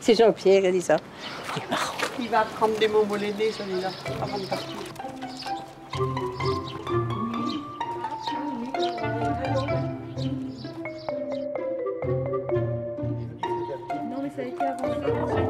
C'est Jean-Pierre qui dit ça. Il va prendre des momos l'aîné, celui-là, avant de partir. Non, mais ça a été avant.